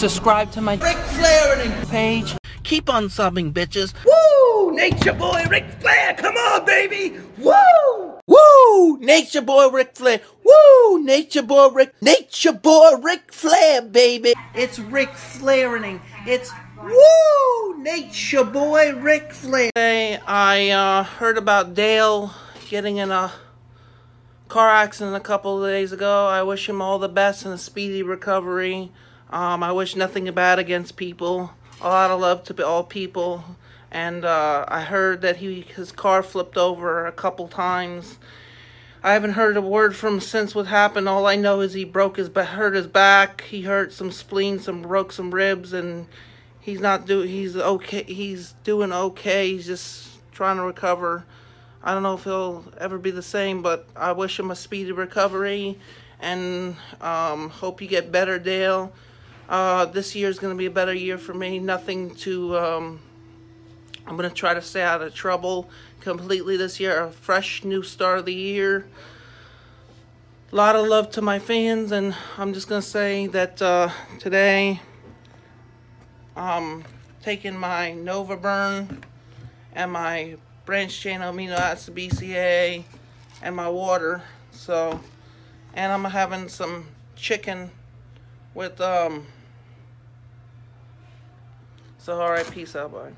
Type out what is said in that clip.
subscribe to my Ric Flairing. page. Keep on subbing, bitches. Woo! Nature boy Ric Flair, come on, baby! Woo! Woo! Nature boy Ric Flair. Woo! Nature boy Ric. Nature boy Ric Flair, baby. It's Ric Flairing. It's woo! Nature boy Ric Flair. Today, I uh, heard about Dale getting in a car accident a couple of days ago. I wish him all the best and a speedy recovery. Um, I wish nothing bad against people. A lot of love to all people. And uh, I heard that he his car flipped over a couple times. I haven't heard a word from him since what happened. All I know is he broke his hurt his back. He hurt some spleen, some broke some ribs, and he's not do he's okay. He's doing okay. He's just trying to recover. I don't know if he'll ever be the same, but I wish him a speedy recovery, and um, hope you get better, Dale. Uh, this year is going to be a better year for me. Nothing to. Um, I'm going to try to stay out of trouble completely this year. A fresh new start of the year. A lot of love to my fans, and I'm just going to say that uh, today I'm taking my Nova Burn and my branch chain amino acid BCA and my water. So, and I'm having some chicken with, um, so alright, peace out, bye.